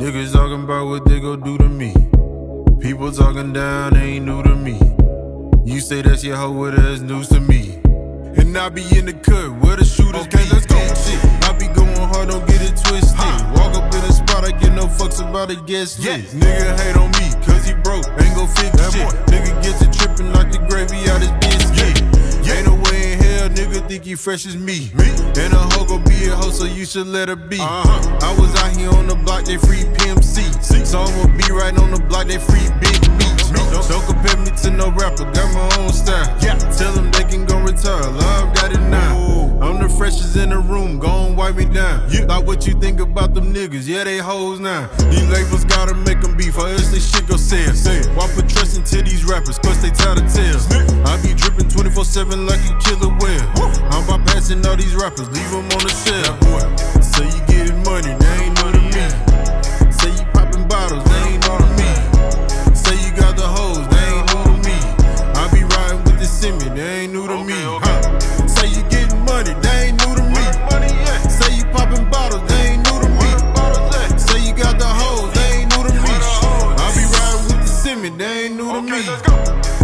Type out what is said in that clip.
Niggas talking about what they gon' do to me. People talking down ain't new to me. You say that's your hoe, well, that's news to me. And I be in the cut where the shooters okay, be. let's go. Shit. I be going hard, don't get it twisted. Huh. Walk up in the spot, I get no fucks about a guest list. Nigga hate on me, cause he broke, ain't gon' fix that shit. Boy. Nigga gets it trippin' think he fresh as me. me. And a hoe gon' be a hoe, so you should let her be. Uh-huh. I was out here on the block, they free PMC. So I'ma be right on the block, they free big beats. Don't, don't compare me to no rapper, got my own style. Yeah. Tell them they can go retire, love got it now. Ooh. I'm the freshest in the room, gon' wipe me down. Yeah. Like what you think about them niggas, yeah, they hoes now. These labels gotta make them beef, or else they shit go sell. Why put trust into these rappers, cause they tell the tales. I be 24 7 like a killer whale. I'm bypassing all these rappers, leave them on the shelf. That boy, say you getting money, that ain't none of me. Say you popping bottles, that ain't none of me. Say you got the hoes, that ain't new to me. I be riding with the semi, that ain't new to me. Huh? Say you getting money, that ain't new to me. Say you popping bottles, that ain't new to me. Say you got the hoes, that ain't new to me. I be riding with the semi, that ain't new to me.